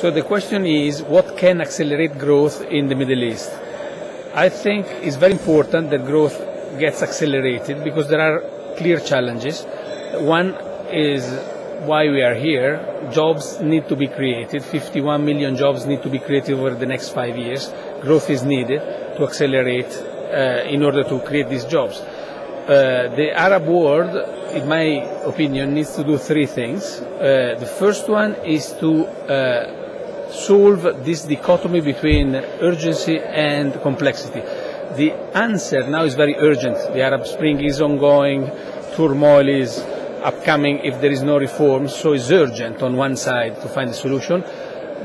So the question is, what can accelerate growth in the Middle East? I think it's very important that growth gets accelerated because there are clear challenges. One is why we are here. Jobs need to be created. 51 million jobs need to be created over the next five years. Growth is needed to accelerate uh, in order to create these jobs. Uh, the Arab world, in my opinion, needs to do three things. Uh, the first one is to uh, solve this dichotomy between urgency and complexity. The answer now is very urgent. The Arab Spring is ongoing, turmoil is upcoming if there is no reform, so it's urgent on one side to find a solution.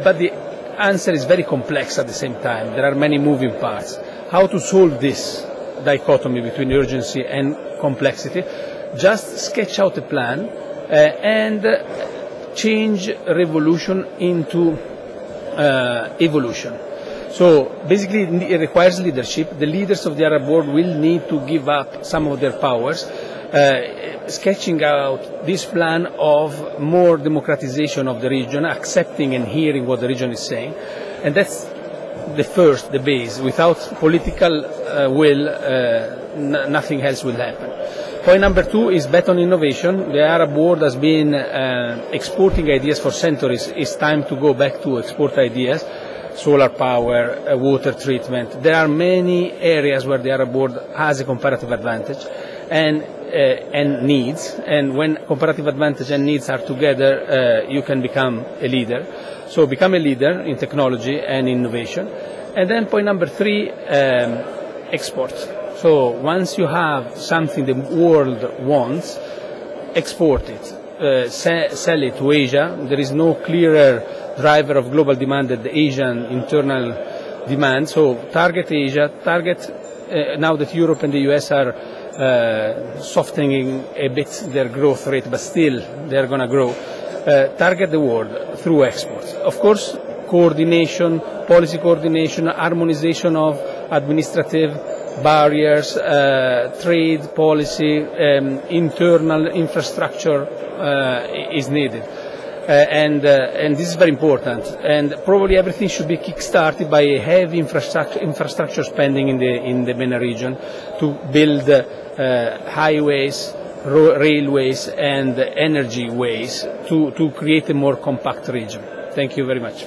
But the answer is very complex at the same time. There are many moving parts. How to solve this dichotomy between urgency and complexity? Just sketch out a plan uh, and change revolution into uh, evolution. So basically it requires leadership. The leaders of the Arab world will need to give up some of their powers, uh, sketching out this plan of more democratization of the region, accepting and hearing what the region is saying. And that's the first, the base. Without political uh, will, uh, nothing else will happen. Point number two is bet on innovation. The Arab world has been uh, exporting ideas for centuries. It's time to go back to export ideas. Solar power, uh, water treatment. There are many areas where the Arab world has a comparative advantage and, uh, and needs. And when comparative advantage and needs are together, uh, you can become a leader. So become a leader in technology and innovation. And then point number three, um, export so once you have something the world wants, export it, uh, sell it to Asia. There is no clearer driver of global demand than the Asian internal demand. So target Asia, target uh, now that Europe and the US are uh, softening a bit their growth rate, but still they're going to grow. Uh, target the world through exports. Of course, coordination, policy coordination, harmonization of administrative barriers, uh, trade policy, um, internal infrastructure uh, is needed. Uh, and, uh, and this is very important. And probably everything should be kick-started by heavy infrastructure, infrastructure spending in the, in the MENA region to build uh, highways, railways and energy ways to, to create a more compact region. Thank you very much.